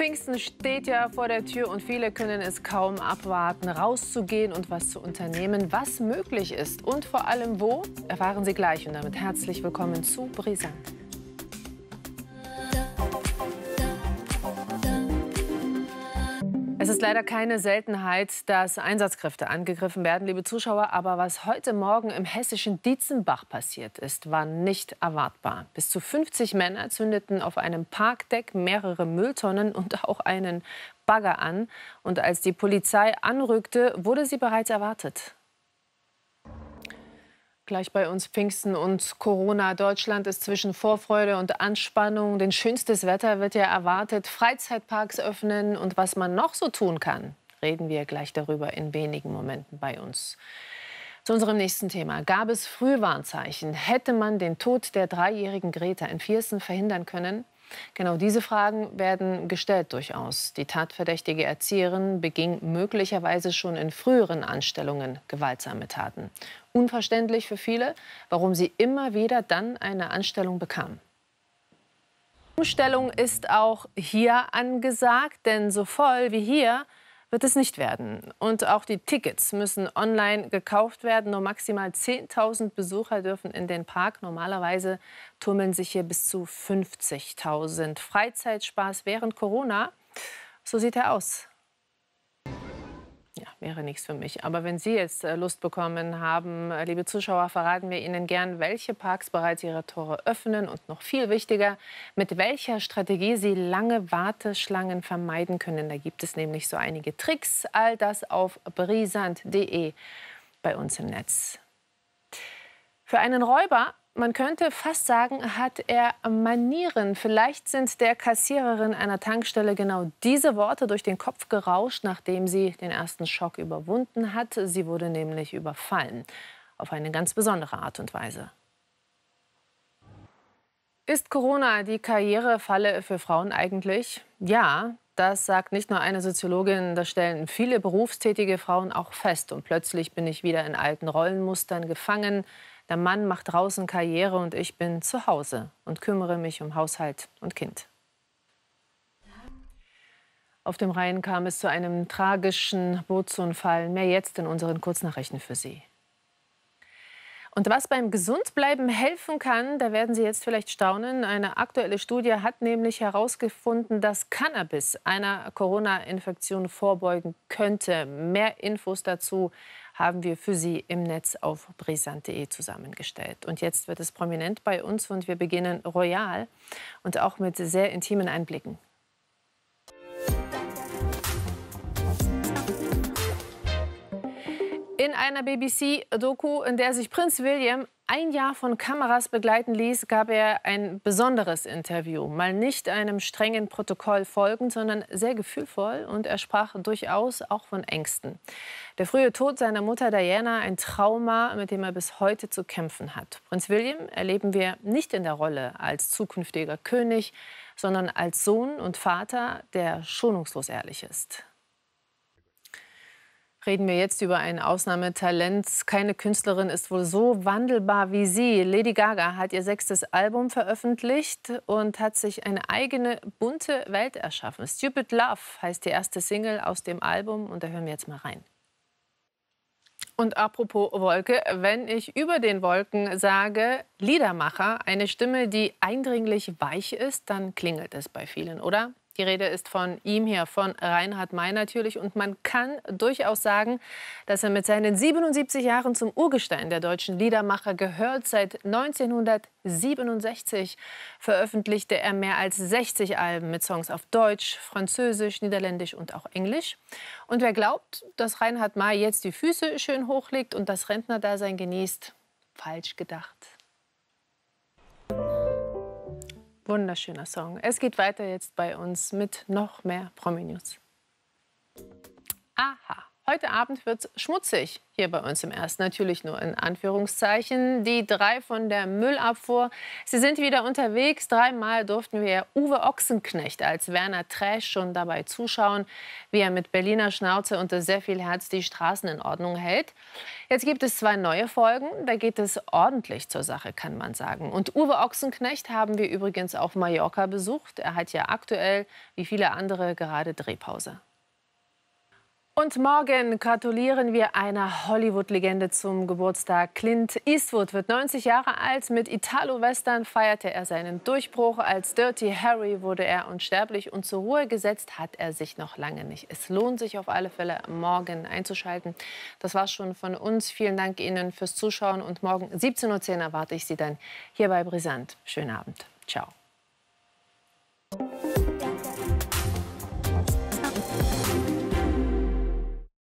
Pfingsten steht ja vor der Tür und viele können es kaum abwarten, rauszugehen und was zu unternehmen, was möglich ist und vor allem wo, erfahren Sie gleich. Und damit herzlich willkommen zu Brisant. Ist leider keine Seltenheit, dass Einsatzkräfte angegriffen werden, liebe Zuschauer. Aber was heute Morgen im hessischen Dietzenbach passiert ist, war nicht erwartbar. Bis zu 50 Männer zündeten auf einem Parkdeck mehrere Mülltonnen und auch einen Bagger an. Und als die Polizei anrückte, wurde sie bereits erwartet. Gleich bei uns Pfingsten und Corona. Deutschland ist zwischen Vorfreude und Anspannung. Denn schönstes Wetter wird ja erwartet. Freizeitparks öffnen und was man noch so tun kann, reden wir gleich darüber in wenigen Momenten bei uns. Zu unserem nächsten Thema. Gab es Frühwarnzeichen? Hätte man den Tod der dreijährigen Greta in Viersen verhindern können? Genau diese Fragen werden gestellt durchaus. Die tatverdächtige Erzieherin beging möglicherweise schon in früheren Anstellungen gewaltsame Taten. Unverständlich für viele, warum sie immer wieder dann eine Anstellung bekam. Umstellung ist auch hier angesagt, denn so voll wie hier wird es nicht werden. Und auch die Tickets müssen online gekauft werden. Nur maximal 10.000 Besucher dürfen in den Park. Normalerweise tummeln sich hier bis zu 50.000. Freizeitspaß während Corona, so sieht er aus wäre nichts für mich. Aber wenn Sie jetzt äh, Lust bekommen haben, äh, liebe Zuschauer, verraten wir Ihnen gern, welche Parks bereits ihre Tore öffnen und noch viel wichtiger, mit welcher Strategie Sie lange Warteschlangen vermeiden können. Da gibt es nämlich so einige Tricks. All das auf brisant.de bei uns im Netz. Für einen Räuber man könnte fast sagen, hat er Manieren. Vielleicht sind der Kassiererin einer Tankstelle genau diese Worte durch den Kopf gerauscht, nachdem sie den ersten Schock überwunden hat. Sie wurde nämlich überfallen. Auf eine ganz besondere Art und Weise. Ist Corona die Karrierefalle für Frauen eigentlich? Ja, das sagt nicht nur eine Soziologin, das stellen viele berufstätige Frauen auch fest. Und plötzlich bin ich wieder in alten Rollenmustern gefangen. Der Mann macht draußen Karriere und ich bin zu Hause und kümmere mich um Haushalt und Kind. Auf dem Rhein kam es zu einem tragischen Bootsunfall. Mehr jetzt in unseren Kurznachrichten für Sie. Und was beim Gesundbleiben helfen kann, da werden Sie jetzt vielleicht staunen. Eine aktuelle Studie hat nämlich herausgefunden, dass Cannabis einer Corona-Infektion vorbeugen könnte. Mehr Infos dazu haben wir für Sie im Netz auf brisant.de zusammengestellt. Und jetzt wird es prominent bei uns und wir beginnen royal und auch mit sehr intimen Einblicken. In einer BBC-Doku, in der sich Prinz William ein Jahr von Kameras begleiten ließ, gab er ein besonderes Interview. Mal nicht einem strengen Protokoll folgend, sondern sehr gefühlvoll. Und er sprach durchaus auch von Ängsten. Der frühe Tod seiner Mutter Diana, ein Trauma, mit dem er bis heute zu kämpfen hat. Prinz William erleben wir nicht in der Rolle als zukünftiger König, sondern als Sohn und Vater, der schonungslos ehrlich ist reden wir jetzt über ein Ausnahmetalent. Keine Künstlerin ist wohl so wandelbar wie sie. Lady Gaga hat ihr sechstes Album veröffentlicht und hat sich eine eigene bunte Welt erschaffen. Stupid Love heißt die erste Single aus dem Album und da hören wir jetzt mal rein. Und apropos Wolke, wenn ich über den Wolken sage Liedermacher, eine Stimme, die eindringlich weich ist, dann klingelt es bei vielen, oder? Die Rede ist von ihm hier, von Reinhard May natürlich. Und man kann durchaus sagen, dass er mit seinen 77 Jahren zum Urgestein der deutschen Liedermacher gehört. Seit 1967 veröffentlichte er mehr als 60 Alben mit Songs auf Deutsch, Französisch, Niederländisch und auch Englisch. Und wer glaubt, dass Reinhard May jetzt die Füße schön hochlegt und das Rentnerdasein genießt, falsch gedacht. Wunderschöner Song. Es geht weiter jetzt bei uns mit noch mehr Promi-News. Aha. Heute Abend wird es schmutzig hier bei uns im Ersten. Natürlich nur in Anführungszeichen. Die drei von der Müllabfuhr, sie sind wieder unterwegs. Dreimal durften wir Uwe Ochsenknecht als Werner Trash schon dabei zuschauen, wie er mit Berliner Schnauze und sehr viel Herz die Straßen in Ordnung hält. Jetzt gibt es zwei neue Folgen. Da geht es ordentlich zur Sache, kann man sagen. Und Uwe Ochsenknecht haben wir übrigens auf Mallorca besucht. Er hat ja aktuell, wie viele andere, gerade Drehpause. Und morgen gratulieren wir einer Hollywood-Legende zum Geburtstag. Clint Eastwood wird 90 Jahre alt. Mit Italo-Western feierte er seinen Durchbruch. Als Dirty Harry wurde er unsterblich und zur Ruhe gesetzt hat er sich noch lange nicht. Es lohnt sich auf alle Fälle, morgen einzuschalten. Das war's schon von uns. Vielen Dank Ihnen fürs Zuschauen und morgen 17.10 Uhr erwarte ich Sie dann hier bei Brisant. Schönen Abend. Ciao.